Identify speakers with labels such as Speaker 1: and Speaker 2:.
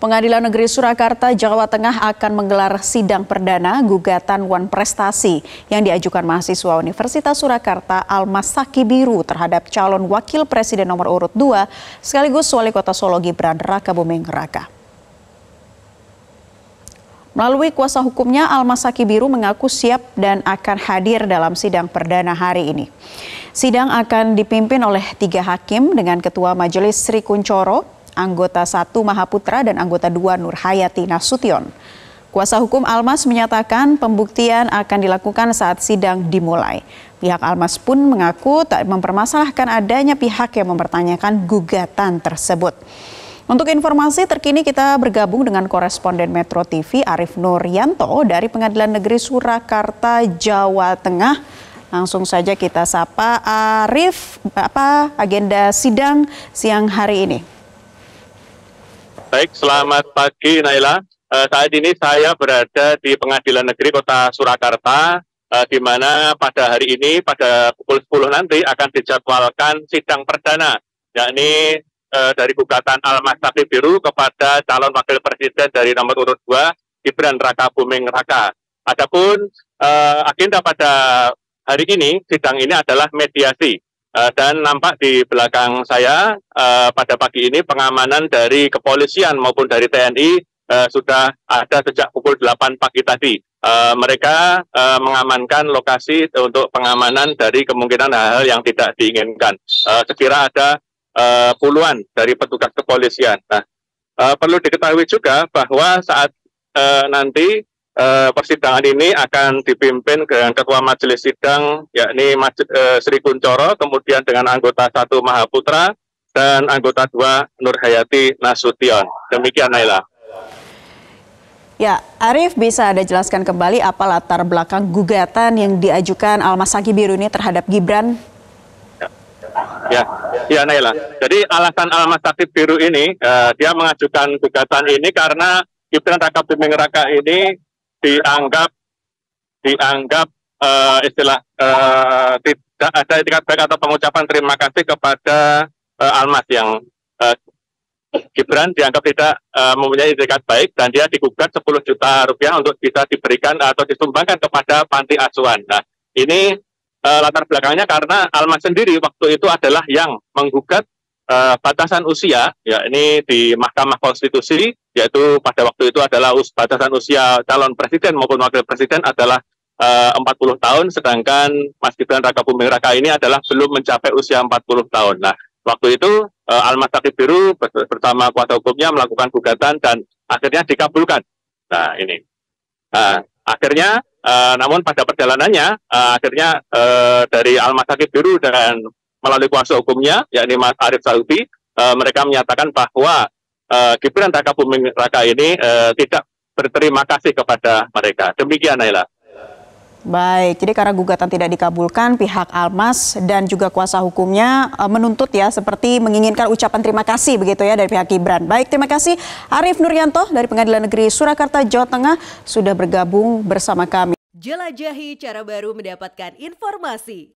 Speaker 1: Pengadilan Negeri Surakarta, Jawa Tengah akan menggelar sidang perdana gugatan Wan Prestasi yang diajukan mahasiswa Universitas Surakarta Almas Saki Biru terhadap calon wakil presiden nomor urut 2 sekaligus wali kota Solo Gibran Raka Buming Raka. Melalui kuasa hukumnya, Almas Saki Biru mengaku siap dan akan hadir dalam sidang perdana hari ini. Sidang akan dipimpin oleh tiga hakim dengan Ketua Majelis Sri Kuncoro, anggota 1 Mahaputra dan anggota 2 Nur Hayati Nasution. Kuasa hukum Almas menyatakan pembuktian akan dilakukan saat sidang dimulai. Pihak Almas pun mengaku tak mempermasalahkan adanya pihak yang mempertanyakan gugatan tersebut. Untuk informasi terkini kita bergabung dengan koresponden Metro TV Arif Nuryanto dari Pengadilan Negeri Surakarta, Jawa Tengah. Langsung saja kita sapa Arif, apa agenda sidang siang hari ini?
Speaker 2: Baik, selamat pagi Naila. Uh, saat ini saya berada di Pengadilan Negeri Kota Surakarta, uh, di mana pada hari ini pada pukul 10 nanti akan dijadwalkan sidang perdana, yakni uh, dari gugatan Almas Tapi Biru kepada calon wakil presiden dari nomor urut 2, Gibran Raka Buming Raka. Adapun uh, agenda pada hari ini, sidang ini adalah mediasi Uh, dan nampak di belakang saya uh, pada pagi ini pengamanan dari kepolisian maupun dari TNI uh, sudah ada sejak pukul 8 pagi tadi. Uh, mereka uh, mengamankan lokasi untuk pengamanan dari kemungkinan hal-hal yang tidak diinginkan. Uh, sekira ada uh, puluhan dari petugas kepolisian. Nah, uh, perlu diketahui juga bahwa saat uh, nanti eh, persidangan ini akan dipimpin dengan Ketua Majelis Sidang yakni Majid, eh, Sri Kuncoro, kemudian dengan anggota satu Mahaputra dan anggota dua Nur Hayati Nasution. Demikian Naila.
Speaker 1: Ya, Arif bisa Anda jelaskan kembali apa latar belakang gugatan yang diajukan Almasaki Biru ini terhadap Gibran?
Speaker 2: Ya, ya Naila. Jadi alasan Almasaki Biru ini, uh, dia mengajukan gugatan ini karena Gibran Raka Buming Raka ini dianggap dianggap uh, istilah uh, tidak ada etikat baik atau pengucapan terima kasih kepada uh, Almas yang uh, Gibran dianggap tidak uh, mempunyai etikat baik dan dia digugat 10 juta rupiah untuk bisa diberikan atau disumbangkan kepada panti asuhan. Nah, ini uh, latar belakangnya karena Almas sendiri waktu itu adalah yang menggugat uh, batasan usia ya ini di Mahkamah Konstitusi yaitu pada waktu itu adalah us batasan usia calon presiden maupun wakil presiden adalah eh, uh, 40 tahun sedangkan Mas Gibran Raka Buming Raka ini adalah belum mencapai usia 40 tahun. Nah, waktu itu uh, Almas Sakit Biru bersama kuasa hukumnya melakukan gugatan dan akhirnya dikabulkan. Nah, ini. Nah, akhirnya uh, namun pada perjalanannya uh, akhirnya uh, dari Almas Sakit Biru dan melalui kuasa hukumnya yakni Mas Arief Saudi uh, mereka menyatakan bahwa uh, Gibran Raka Buming Raka ini uh, tidak berterima kasih kepada mereka. Demikian Naila.
Speaker 1: Baik, jadi karena gugatan tidak dikabulkan, pihak Almas dan juga kuasa hukumnya menuntut ya seperti menginginkan ucapan terima kasih begitu ya dari pihak Gibran. Baik, terima kasih Arief Nuryanto dari Pengadilan Negeri Surakarta, Jawa Tengah sudah bergabung bersama kami.
Speaker 3: Jelajahi cara baru mendapatkan informasi.